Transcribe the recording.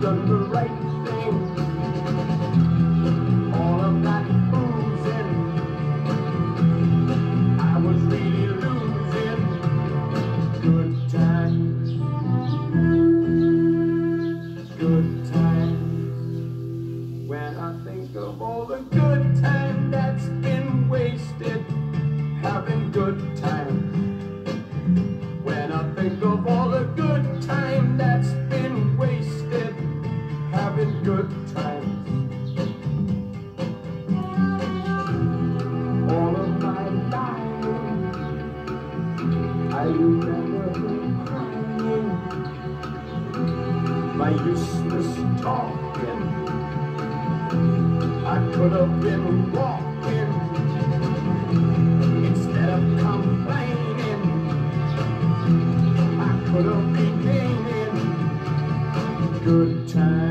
done the right thing. All of that boozing, I was really losing. Good times, good times. When I think of all the good time that's been wasted, having good times. My useless talking. I could have been walking instead of complaining. I could have been gaining good time.